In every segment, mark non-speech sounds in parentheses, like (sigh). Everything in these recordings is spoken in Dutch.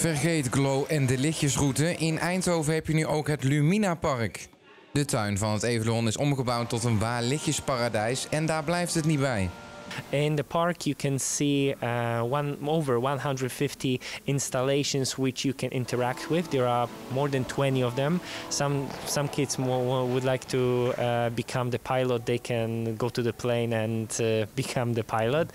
Vergeet Glow en de lichtjesroute. In Eindhoven heb je nu ook het Lumina Park. De tuin van het Evelon is omgebouwd tot een waar lichtjesparadijs en daar blijft het niet bij. In the park, you can see uh, one, over 150 installations which you can interact with. There are more than 20 of them. Some some kids would like to uh, become the pilot. They can go to the plane and uh, (laughs) become the pilot.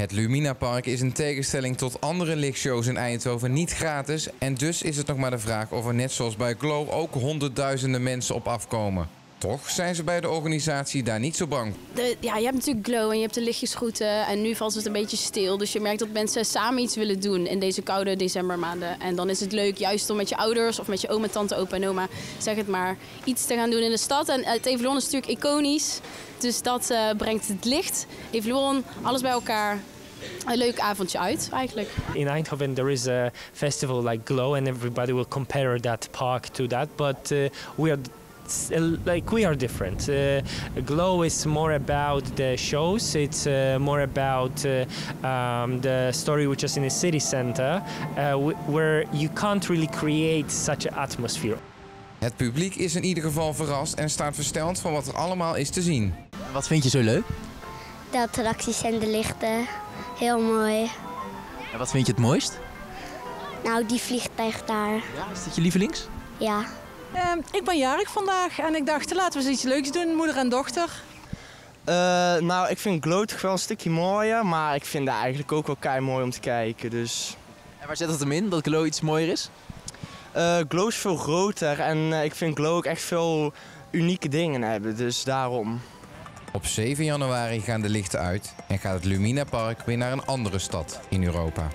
Het Lumina Park is in tegenstelling tot andere lichtshows in Eindhoven niet gratis. En dus is het nog maar de vraag of er net zoals bij Glow ook honderdduizenden mensen op afkomen. Toch zijn ze bij de organisatie daar niet zo bang. De, ja, je hebt natuurlijk Glow en je hebt de lichtjesgroute. En nu valt het een beetje stil. Dus je merkt dat mensen samen iets willen doen in deze koude decembermaanden. En dan is het leuk juist om met je ouders of met je oom tante, opa en oma, zeg het maar, iets te gaan doen in de stad. En het Evelon is natuurlijk iconisch. Dus dat uh, brengt het licht, Evelon, alles bij elkaar. Een leuk avondje uit eigenlijk. In Eindhoven there is a festival like Glow and everybody will compare that park to that. But uh, we are like we are different. Uh, Glow is more about the shows. It's uh, more about uh, um, the story which is in the city center, uh, where you can't really create such an atmosphere. Het publiek is in ieder geval verrast en staat versteld van wat er allemaal is te zien. Wat vind je zo leuk? De attracties en de lichten. Heel mooi. En wat vind je het mooist? Nou, die vliegtuig daar. Ja, is dat je lievelings? Ja. Uh, ik ben jarig vandaag en ik dacht, laten we eens iets leuks doen, moeder en dochter. Uh, nou, ik vind Glow toch wel een stukje mooier, maar ik vind het eigenlijk ook wel kei mooi om te kijken. Dus... En waar zit dat hem in, dat Glow iets mooier is? Uh, Glow is veel groter en uh, ik vind Glow ook echt veel unieke dingen hebben, dus daarom. Op 7 januari gaan de lichten uit en gaat het Lumina Park weer naar een andere stad in Europa.